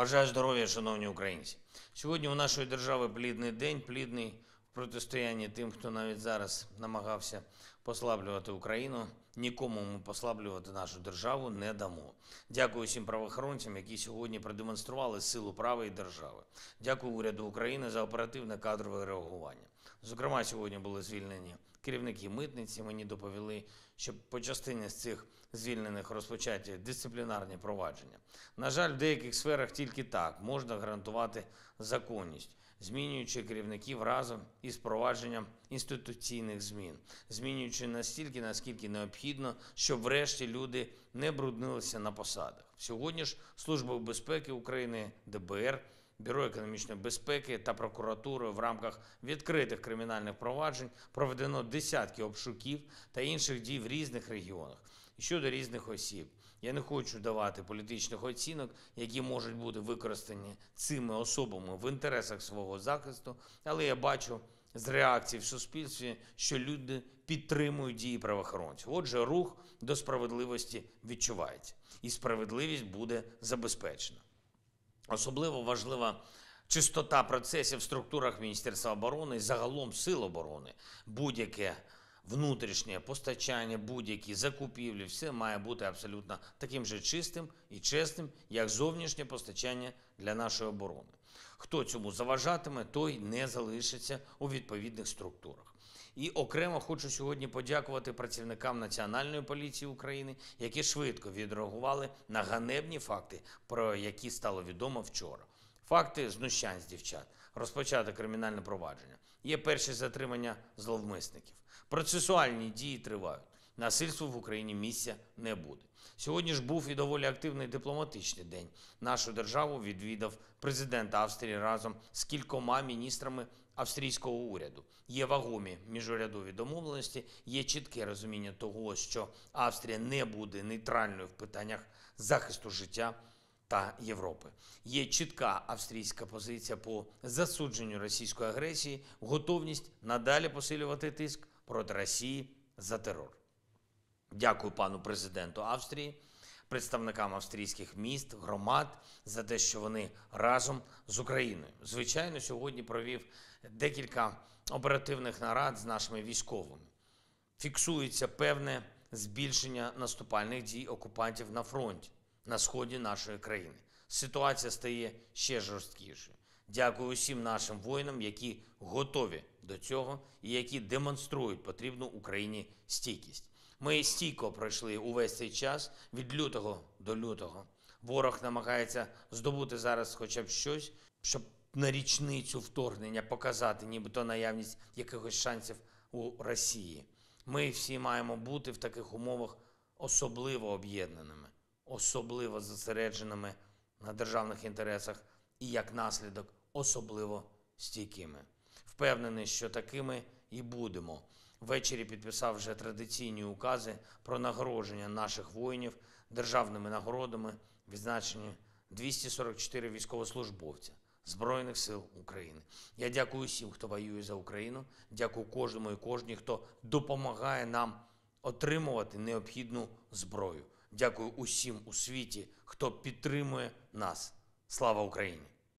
Бажаю здоров'я, шановні українці. Сьогодні у нашої держави плідний день, плідний протистоянні тим, хто навіть зараз намагався послаблювати Україну. Нікому ми послаблювати нашу державу не дамо. Дякую всім правоохоронцям, які сьогодні продемонстрували силу права і держави. Дякую уряду України за оперативне кадрове реагування. Зокрема, сьогодні були звільнені керівники митниці. Мені доповіли, що по частині з цих звільнених розпочаті дисциплінарні провадження. На жаль, в деяких сферах тільки так можна гарантувати законність, змінюючи керівників разом із впровадженням інституційних змін, змінюючи настільки, наскільки необхідно, щоб врешті люди не бруднилися на посадах. Сьогодні ж Служба безпеки України, ДБР, Бюро економічної безпеки та прокуратури в рамках відкритих кримінальних проваджень проведено десятки обшуків та інших дій в різних регіонах щодо різних осіб. Я не хочу давати політичних оцінок, які можуть бути використані цими особами в інтересах свого захисту, але я бачу з реакцій в суспільстві, що люди підтримують дії правоохоронців. Отже, рух до справедливості відчувається, і справедливість буде забезпечена. Особливо важлива чистота процесів в структурах Міністерства оборони і загалом сил оборони. Будь-яке внутрішнє постачання, будь-які закупівлі, все має бути абсолютно таким же чистим і чесним, як зовнішнє постачання для нашої оборони. Хто цьому заважатиме, той не залишиться у відповідних структурах. І окремо хочу сьогодні подякувати працівникам Національної поліції України, які швидко відреагували на ганебні факти, про які стало відомо вчора. Факти знущань з дівчат, розпочати кримінальне провадження. Є перші затримання зловмисників. Процесуальні дії тривають. Насильству в Україні місця не буде. Сьогодні ж був і доволі активний дипломатичний день. Нашу державу відвідав президент Австрії разом з кількома міністрами австрійського уряду. Є вагомі міжурядові домовленості, є чітке розуміння того, що Австрія не буде нейтральною в питаннях захисту життя та Європи. Є чітка австрійська позиція по засудженню російської агресії, готовність надалі посилювати тиск проти Росії за терор. Дякую пану президенту Австрії, представникам австрійських міст, громад за те, що вони разом з Україною. Звичайно, сьогодні провів декілька оперативних нарад з нашими військовими. Фіксується певне збільшення наступальних дій окупантів на фронті на сході нашої країни. Ситуація стає ще жорсткішою. Дякую усім нашим воїнам, які готові до цього і які демонструють потрібну Україні стійкість. Ми стійко пройшли увесь цей час від лютого до лютого. Ворог намагається здобути зараз хоча б щось, щоб на річницю вторгнення показати, нібито наявність якихось шансів у Росії. Ми всі маємо бути в таких умовах особливо об'єднаними, особливо зосередженими на державних інтересах і як наслідок особливо стійкими. Впевнений, що такими і будемо. Ввечері підписав вже традиційні укази про нагородження наших воїнів державними нагородами, відзначені 244 військовослужбовця Збройних сил України. Я дякую всім, хто воює за Україну. Дякую кожному і кожній, хто допомагає нам отримувати необхідну зброю. Дякую усім у світі, хто підтримує нас. Слава Україні!